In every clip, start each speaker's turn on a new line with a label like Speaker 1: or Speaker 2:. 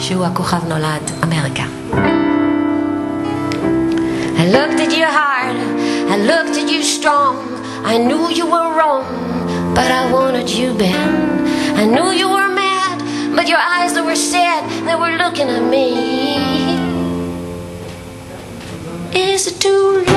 Speaker 1: שהוא הכוכב נולד אמריקה. I looked at your heart, I looked at you strong. I knew you were wrong, but I wanted you Ben. I knew you were mad, but your eyes that were sad, they were looking at me. Is it too late?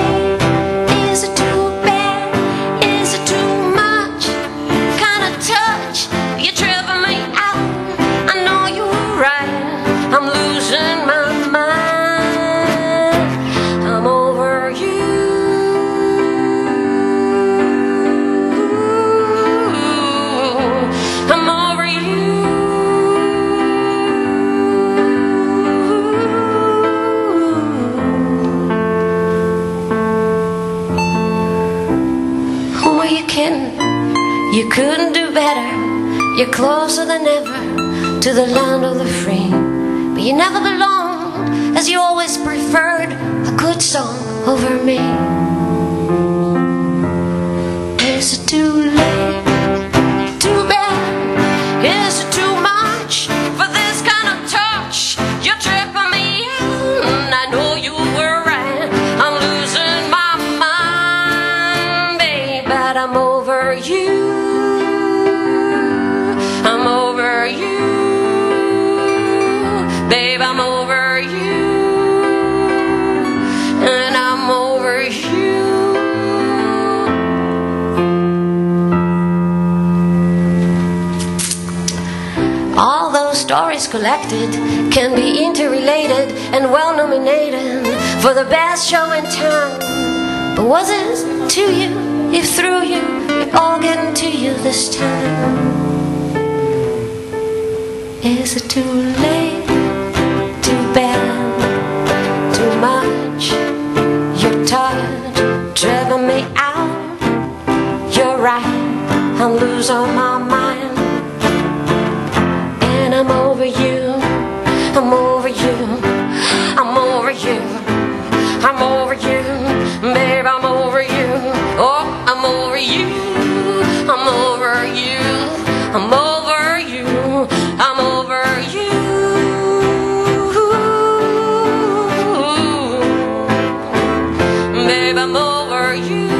Speaker 1: You kidding? You couldn't do better. You're closer than ever to the land of the free. But you never belonged, as you always preferred a good song over me. Is it too late? You. I'm over you, babe. I'm over you, and I'm over you. All those stories collected can be interrelated and well nominated for the best show in town. But was it to you, this time? Is it too late, too bad, too much? You're tired, driving me out. You're right, I'm losing my mind. And I'm over you, I'm over you, I'm over you, I'm over you, babe, I'm over you, oh, I'm over you, I'm over you, I'm over you. Babe, I'm over you.